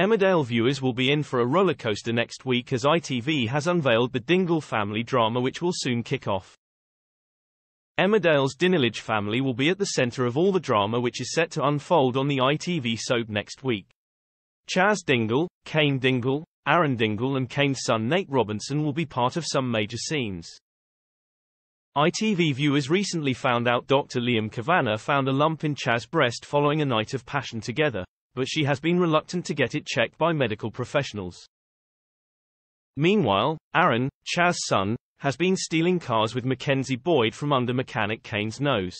Emmerdale viewers will be in for a rollercoaster next week as ITV has unveiled the Dingle family drama which will soon kick off. Emmerdale's Dinklage family will be at the center of all the drama which is set to unfold on the ITV soap next week. Chas Dingle, Cain Dingle, Aaron Dingle and Cain's son Nate Robinson will be part of some major scenes. ITV viewers recently found out Dr. Liam Cavanagh found a lump in Chas' breast following a night of passion together, but she has been reluctant to get it checked by medical professionals. Meanwhile, Aaron, Chas' son, has been stealing cars with Mackenzie Boyd from under mechanic Cain's nose.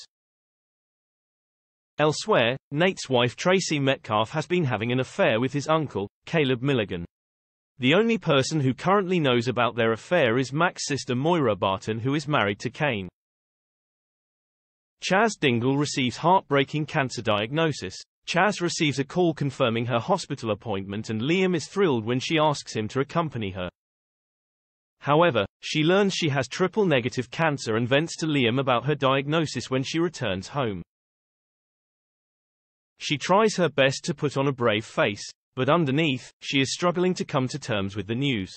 Elsewhere, Nate's wife Tracy Metcalfe has been having an affair with his uncle, Caleb Milligan. The only person who currently knows about their affair is Mac's sister Moira Barton who is married to Cain. Chas Dingle receives heartbreaking cancer diagnosis. Chas receives a call confirming her hospital appointment and Liam is thrilled when she asks him to accompany her. However, she learns she has triple negative cancer and vents to Liam about her diagnosis when she returns home. She tries her best to put on a brave face, but underneath, she is struggling to come to terms with the news.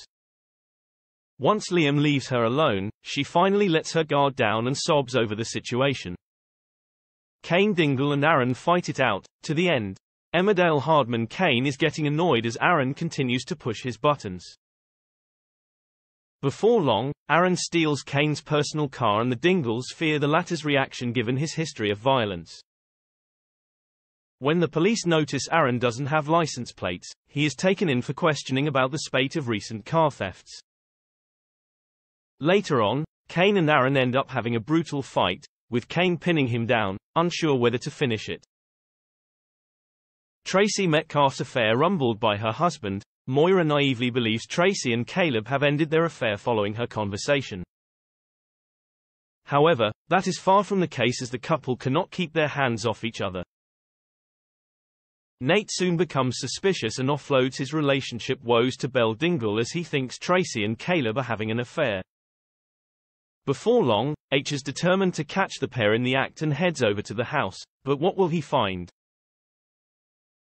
Once Liam leaves her alone, she finally lets her guard down and sobs over the situation. Cain Dingle and Aaron fight it out, to the end. Emmerdale Hardman Cain is getting annoyed as Aaron continues to push his buttons. Before long, Aaron steals Cain's personal car and the Dingles fear the latter's reaction given his history of violence. When the police notice Aaron doesn't have license plates, he is taken in for questioning about the spate of recent car thefts. Later on, Cain and Aaron end up having a brutal fight, with Cain pinning him down, unsure whether to finish it. Tracy Metcalfe's affair rumbled by her husband, Moira naively believes Tracy and Caleb have ended their affair following her conversation. However, that is far from the case as the couple cannot keep their hands off each other. Nate soon becomes suspicious and offloads his relationship woes to Belle Dingle as he thinks Tracy and Caleb are having an affair. Before long, H is determined to catch the pair in the act and heads over to the house, but what will he find?